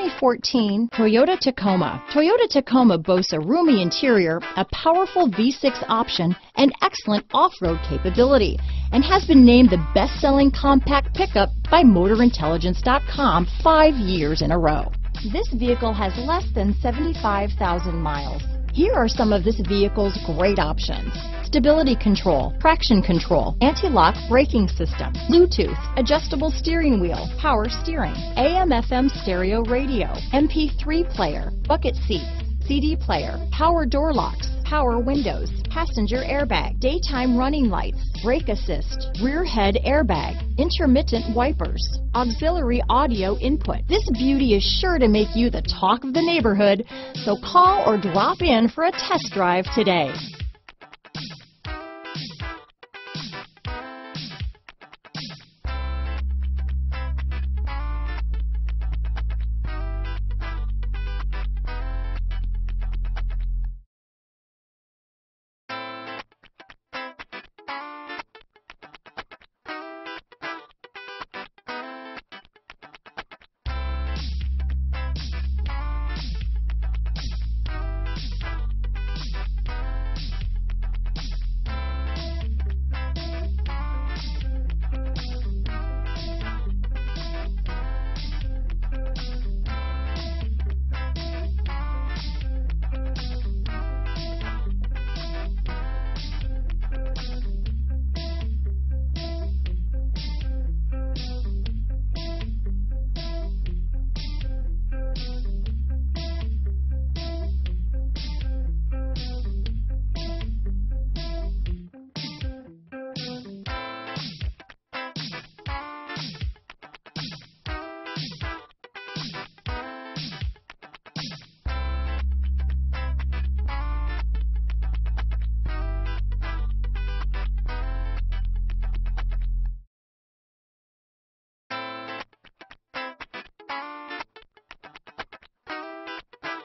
2014 Toyota Tacoma. Toyota Tacoma boasts a roomy interior, a powerful V6 option, and excellent off-road capability, and has been named the best-selling compact pickup by MotorIntelligence.com five years in a row. This vehicle has less than 75,000 miles. Here are some of this vehicle's great options. Stability control, traction control, anti-lock braking system, Bluetooth, adjustable steering wheel, power steering, AM FM stereo radio, MP3 player, bucket seats, CD player, power door locks, power windows, passenger airbag, daytime running lights, brake assist, rear head airbag, intermittent wipers, auxiliary audio input. This beauty is sure to make you the talk of the neighborhood, so call or drop in for a test drive today.